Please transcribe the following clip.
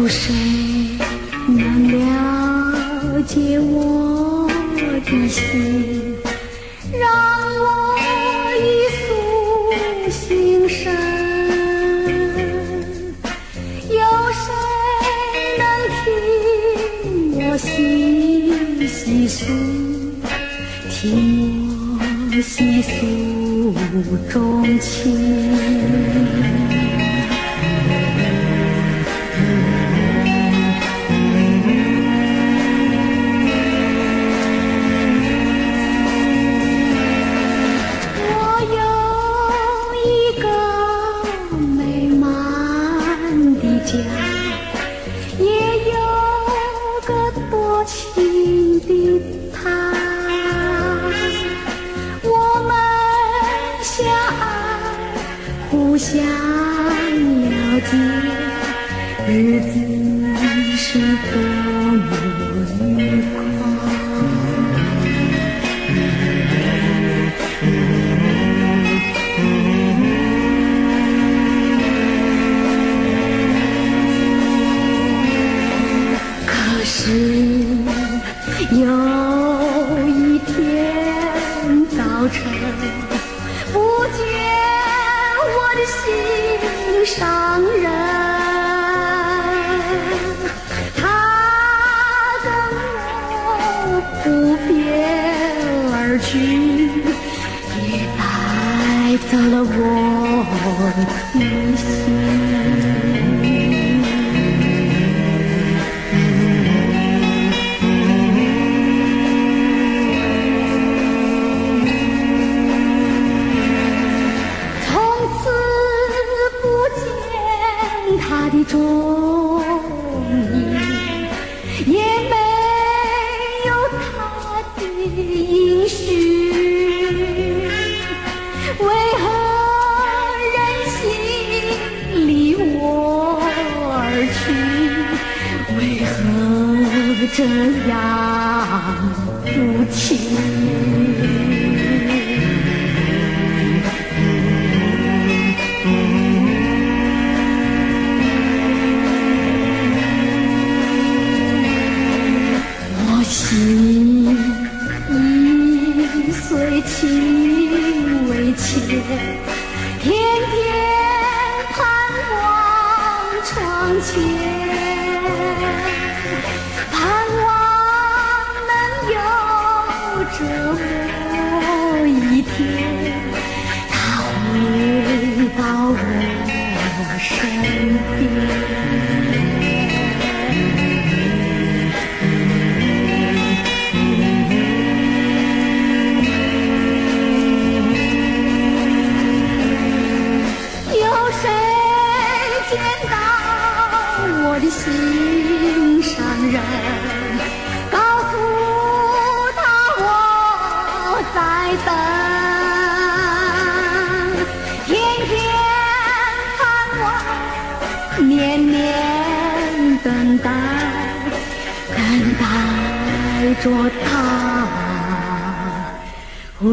有谁能了解我的心，让我一诉心声？有谁能听我细细诉，听我细诉衷情？情的他。我们相爱，互相了解，日子是多么愉快。晨，不见我的心上人，他跟我不别而去，也带走了我的心。他的踪影，也没有他的音讯。为何人心离我而去？为何这样无情？切，天天盼望窗前，心上人？告诉他我在等，天天盼望，年年等待，等待着他回